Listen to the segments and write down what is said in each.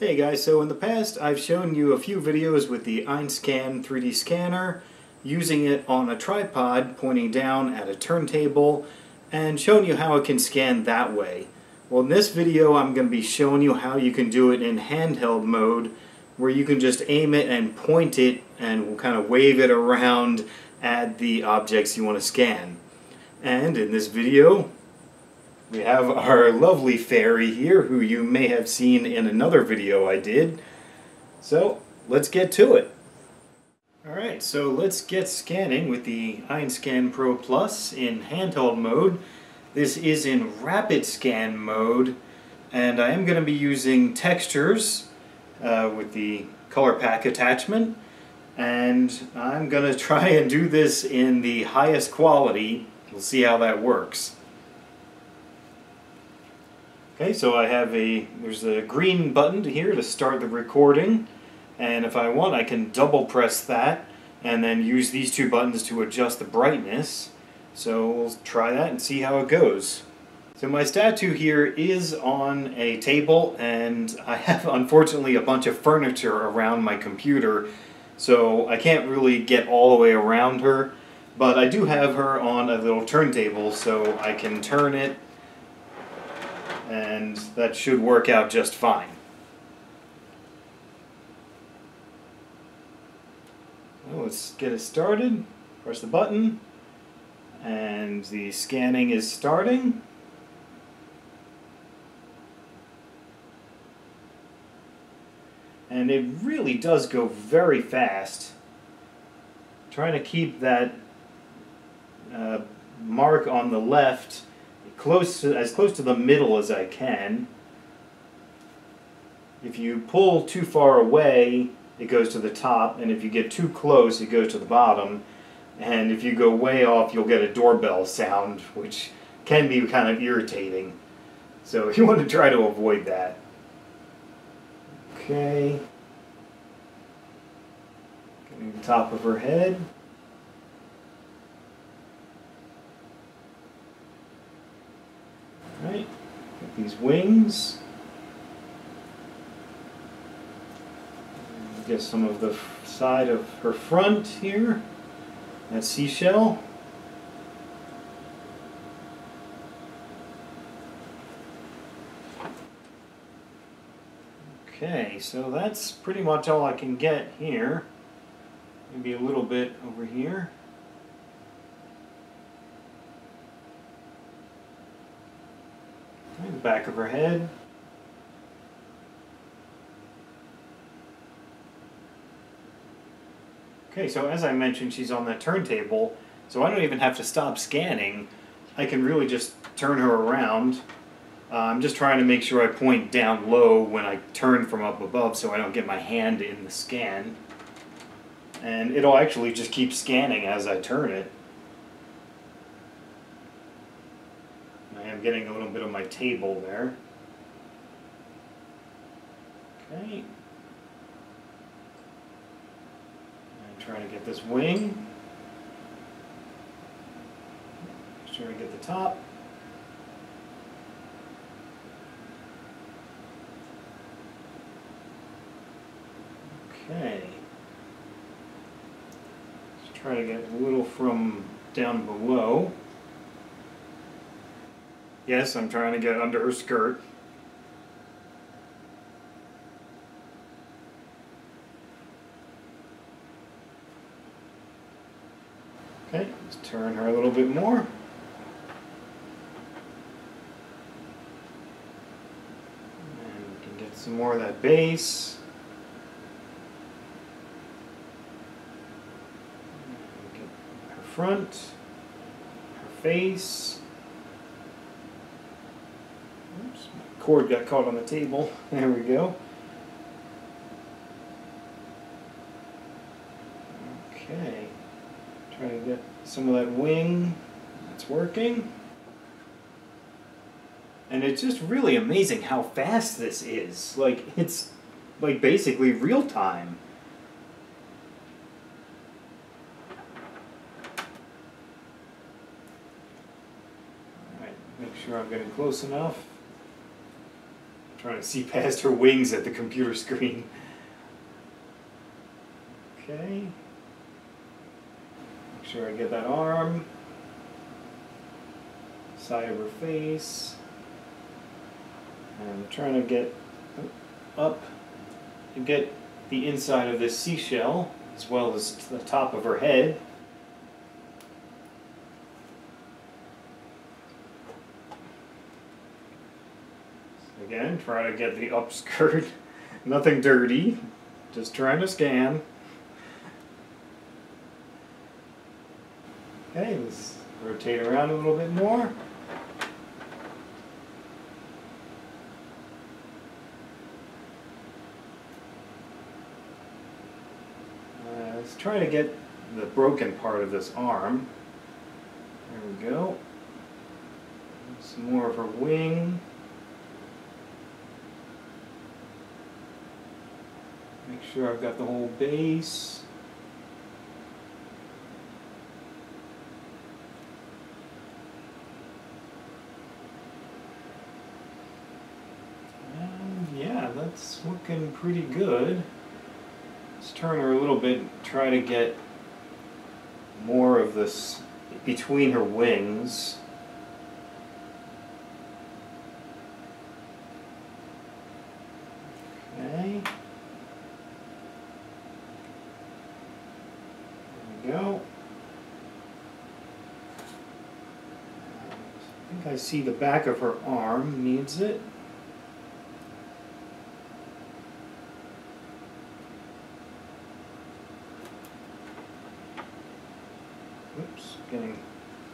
Hey guys, so in the past I've shown you a few videos with the Einscan 3D scanner, using it on a tripod pointing down at a turntable, and showing you how it can scan that way. Well in this video I'm going to be showing you how you can do it in handheld mode, where you can just aim it and point it and kind of wave it around at the objects you want to scan. And in this video we have our lovely fairy here, who you may have seen in another video I did. So, let's get to it. Alright, so let's get scanning with the Einscan Pro Plus in handheld mode. This is in rapid scan mode, and I am going to be using textures uh, with the color pack attachment. And I'm going to try and do this in the highest quality. We'll see how that works. Okay, so I have a, there's a green button here to start the recording. And if I want, I can double press that and then use these two buttons to adjust the brightness. So we'll try that and see how it goes. So my statue here is on a table and I have unfortunately a bunch of furniture around my computer so I can't really get all the way around her but I do have her on a little turntable so I can turn it and that should work out just fine. Well, let's get it started. Press the button and the scanning is starting. And it really does go very fast. trying to keep that uh, mark on the left close to, as close to the middle as I can. If you pull too far away, it goes to the top, and if you get too close, it goes to the bottom. And if you go way off, you'll get a doorbell sound, which can be kind of irritating. So you want to try to avoid that. Okay. Getting the top of her head. Right, get these wings. Get some of the side of her front here, that seashell. Okay, so that's pretty much all I can get here. Maybe a little bit over here. The back of her head. Okay, so as I mentioned, she's on that turntable, so I don't even have to stop scanning. I can really just turn her around. Uh, I'm just trying to make sure I point down low when I turn from up above so I don't get my hand in the scan. And it'll actually just keep scanning as I turn it. I'm getting a little bit of my table there. Okay. I'm trying to get this wing. Just trying to get the top. Okay. Let's try to get a little from down below. Yes, I'm trying to get under her skirt. Okay, let's turn her a little bit more. And we can get some more of that base. Her front, her face. Cord got caught on the table. There we go. Okay. Trying to get some of that wing. That's working. And it's just really amazing how fast this is. Like, it's like basically real time. Alright, make sure I'm getting close enough. Trying to see past her wings at the computer screen. Okay. Make sure I get that arm. Side of her face. And I'm trying to get up and get the inside of this seashell as well as the top of her head. Again, try to get the upskirt. Nothing dirty. Just trying to scan. Okay, let's rotate around a little bit more. Uh, let's try to get the broken part of this arm. There we go. Some more of her wing. Make sure I've got the whole base. And yeah, that's looking pretty good. Let's turn her a little bit, try to get more of this between her wings. Okay. There go. I think I see the back of her arm needs it. Oops, getting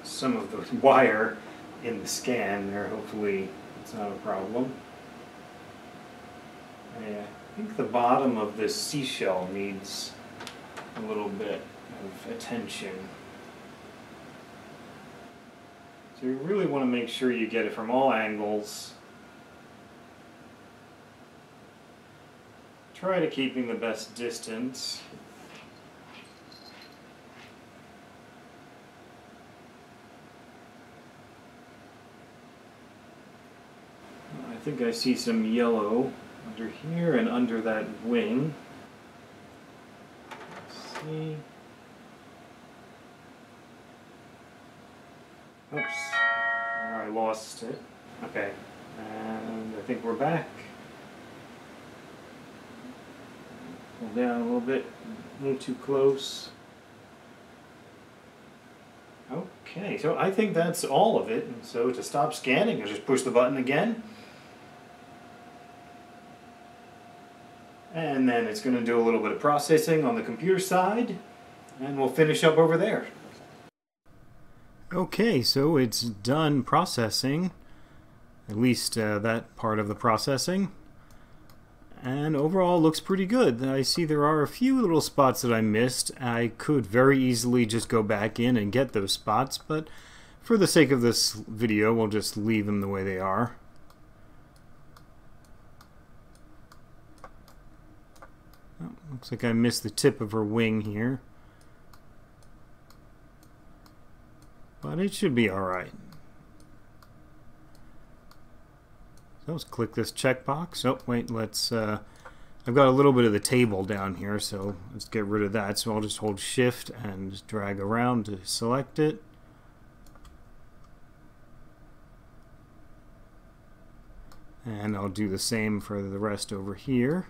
some of the wire in the scan there. Hopefully it's not a problem. I think the bottom of this seashell needs a little bit of attention. So you really want to make sure you get it from all angles. Try to keeping the best distance. I think I see some yellow under here and under that wing. Let's see. Oops, I lost it. Okay, and I think we're back. Pull down a little bit, a little too close. Okay, so I think that's all of it. And So to stop scanning, I just push the button again. And then it's going to do a little bit of processing on the computer side, and we'll finish up over there. Okay, so it's done processing, at least uh, that part of the processing. And overall looks pretty good. I see there are a few little spots that I missed. I could very easily just go back in and get those spots, but for the sake of this video, we'll just leave them the way they are. Oh, looks like I missed the tip of her wing here. It should be alright. So let's click this checkbox. Oh, wait, let's... Uh, I've got a little bit of the table down here, so let's get rid of that. So I'll just hold Shift and drag around to select it. And I'll do the same for the rest over here.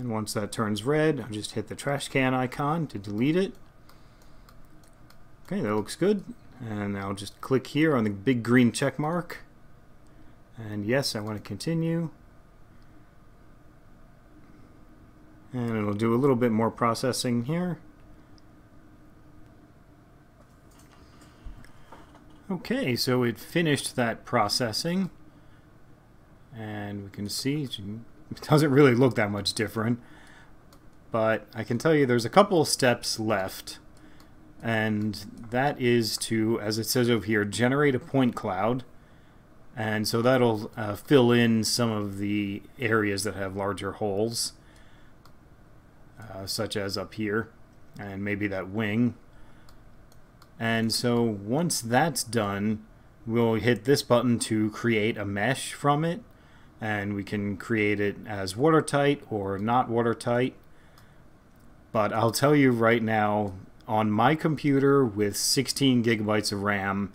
And once that turns red, I'll just hit the trash can icon to delete it. Okay, that looks good. And I'll just click here on the big green check mark. And yes, I want to continue. And it'll do a little bit more processing here. Okay, so it finished that processing. And we can see it doesn't really look that much different. But I can tell you there's a couple steps left. And that is to, as it says over here, generate a point cloud. And so that'll uh, fill in some of the areas that have larger holes, uh, such as up here, and maybe that wing. And so once that's done, we'll hit this button to create a mesh from it. And we can create it as watertight or not watertight. But I'll tell you right now, on my computer with 16 gigabytes of RAM,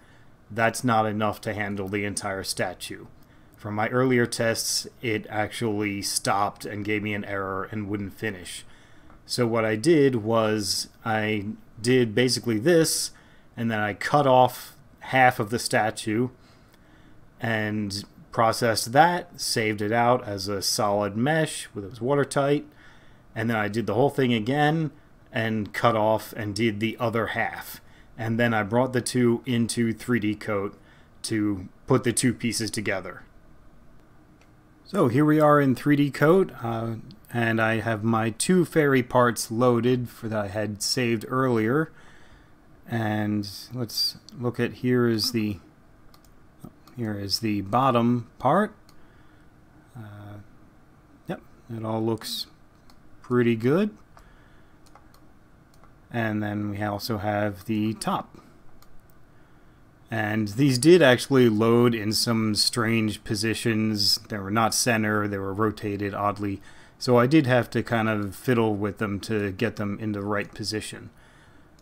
that's not enough to handle the entire statue. From my earlier tests, it actually stopped and gave me an error and wouldn't finish. So what I did was I did basically this, and then I cut off half of the statue and processed that, saved it out as a solid mesh with it was watertight, and then I did the whole thing again and cut off and did the other half. And then I brought the two into 3D Coat to put the two pieces together. So here we are in 3D Coat, uh, and I have my two fairy parts loaded for that I had saved earlier. And let's look at here is the here is the bottom part. Uh, yep, it all looks pretty good. And then we also have the top. And these did actually load in some strange positions. They were not center, they were rotated oddly. So I did have to kind of fiddle with them to get them in the right position.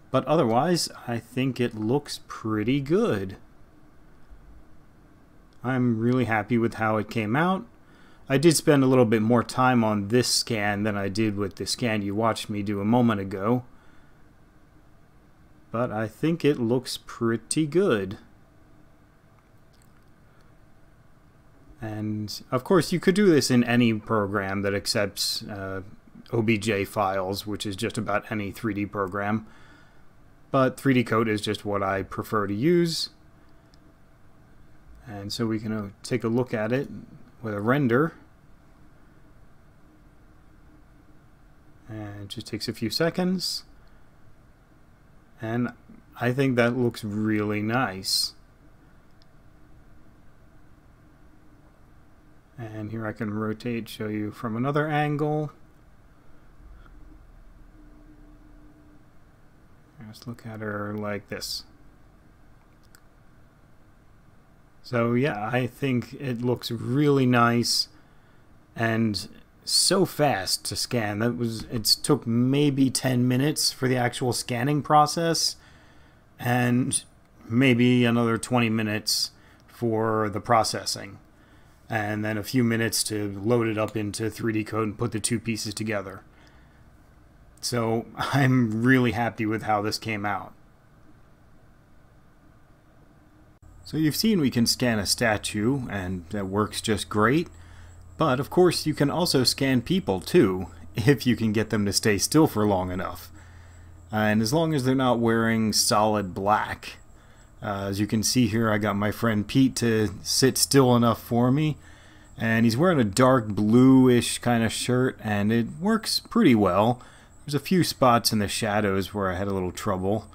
But otherwise, I think it looks pretty good. I'm really happy with how it came out. I did spend a little bit more time on this scan than I did with the scan you watched me do a moment ago. But I think it looks pretty good. And of course, you could do this in any program that accepts uh, OBJ files, which is just about any 3D program. But 3D Coat is just what I prefer to use. And so we can uh, take a look at it with a render. And it just takes a few seconds. And I think that looks really nice. And here I can rotate, show you from another angle. Let's look at her like this. So yeah, I think it looks really nice and so fast to scan. That was it took maybe 10 minutes for the actual scanning process and maybe another 20 minutes for the processing. And then a few minutes to load it up into 3D Coat and put the two pieces together. So I'm really happy with how this came out. So you've seen we can scan a statue, and that works just great. But of course you can also scan people too, if you can get them to stay still for long enough. and as long as they're not wearing solid black. Uh, as you can see here, I got my friend Pete to sit still enough for me. And he's wearing a dark bluish kind of shirt, and it works pretty well. There's a few spots in the shadows where I had a little trouble.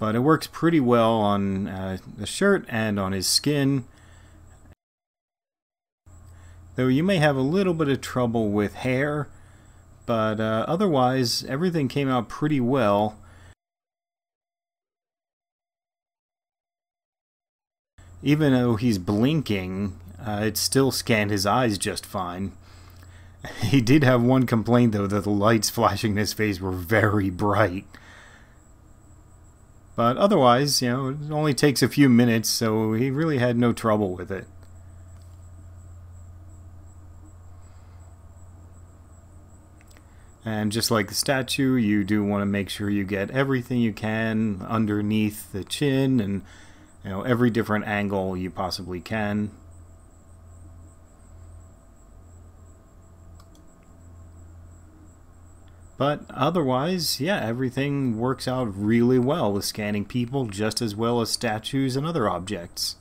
But it works pretty well on uh, the shirt and on his skin. Though you may have a little bit of trouble with hair, but uh, otherwise everything came out pretty well. Even though he's blinking, uh, it still scanned his eyes just fine. He did have one complaint though that the lights flashing in his face were very bright. But otherwise, you know, it only takes a few minutes, so he really had no trouble with it. And just like the statue, you do want to make sure you get everything you can underneath the chin and you know every different angle you possibly can. But otherwise, yeah, everything works out really well with scanning people just as well as statues and other objects.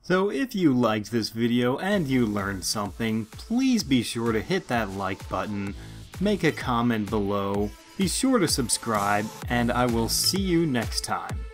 So if you liked this video and you learned something, please be sure to hit that like button, make a comment below, be sure to subscribe, and I will see you next time.